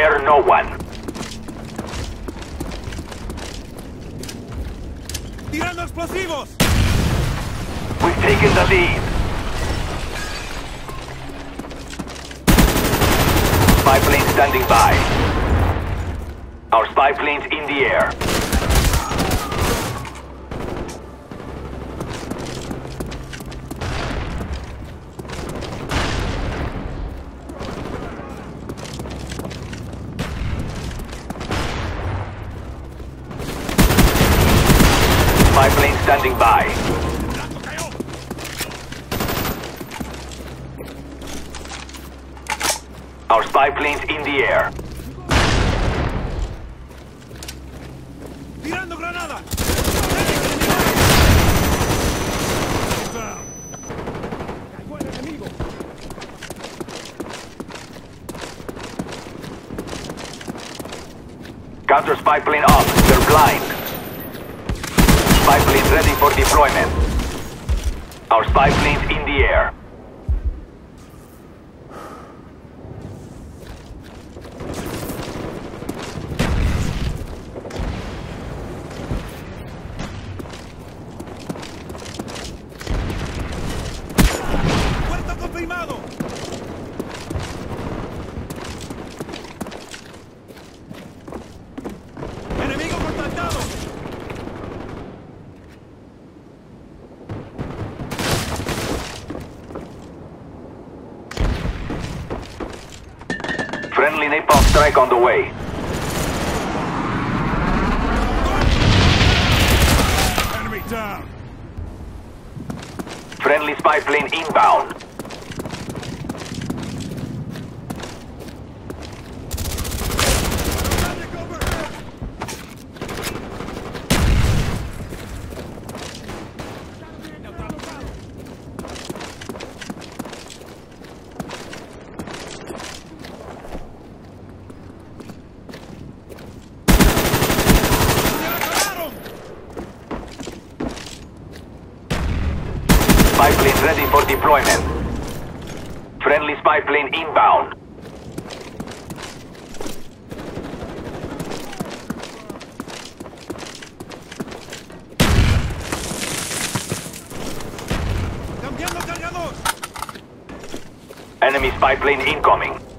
Spare no one. ¡Tirando explosivos! We've taken the lead. Spy plane standing by. Our spy plane's in the air. Spy plane standing by. Our spy plane's in the air. ¡Tirando granada! ¡Cayó el enemigo! Counter spy plane up. They're blind. Spy plane ready for deployment. Our spy plane's in the air. Friendly napalm strike on the way. Enemy down! Friendly spy plane inbound. Spy plane ready for deployment. Friendly spy plane inbound. Enemy spy plane incoming.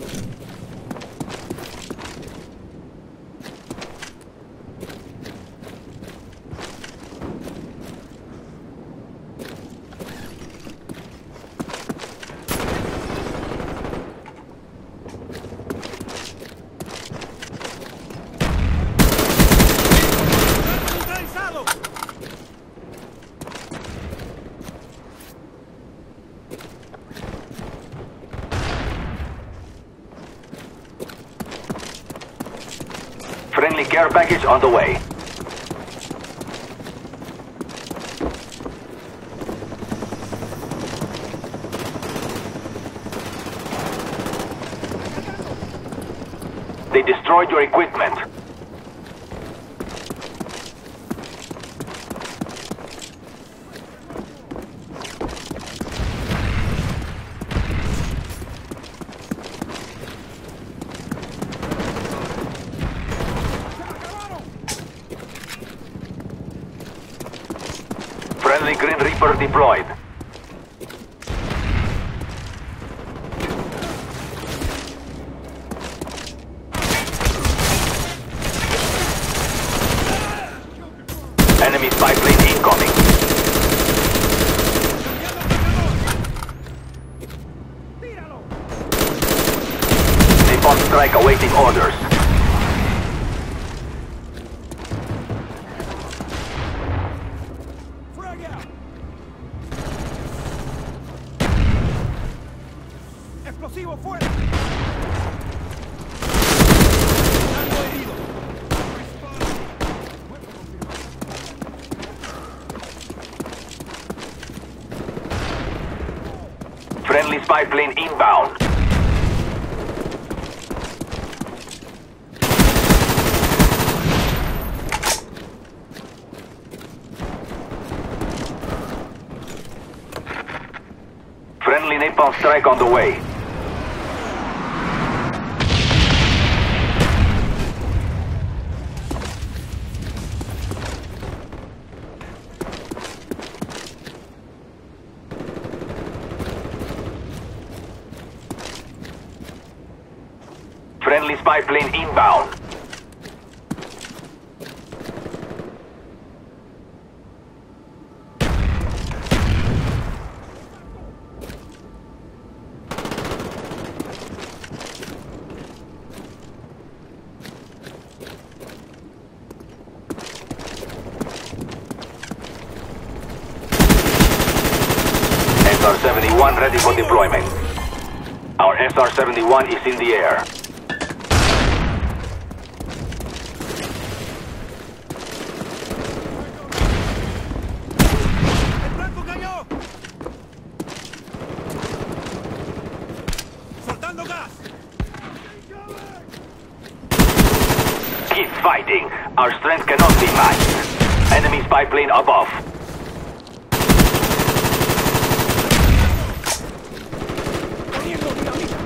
Friendly care package on the way. They destroyed your equipment. Friendly Grim Reaper deployed. Enemy spy plane incoming. Napalm strike awaiting orders. ¡Explosivo fuera! Friendly spy plane inbound. Friendly napalm strike on the way. Friendly spy plane inbound. SR-71 ready for deployment. Our SR-71 is in the air. Keep fighting. Our strength cannot be matched. Enemy spy plane above. ¡Poniendo dinamita!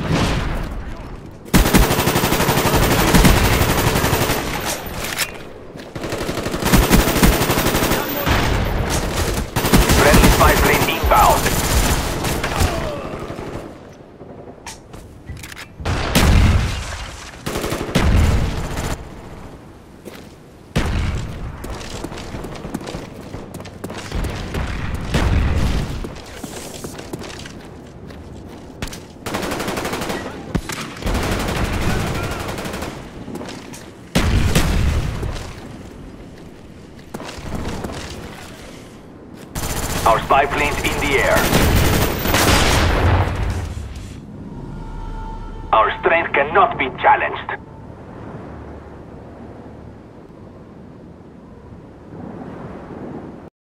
Friendly spy plane inbound. Our spy plane's in the air. Our strength cannot be challenged.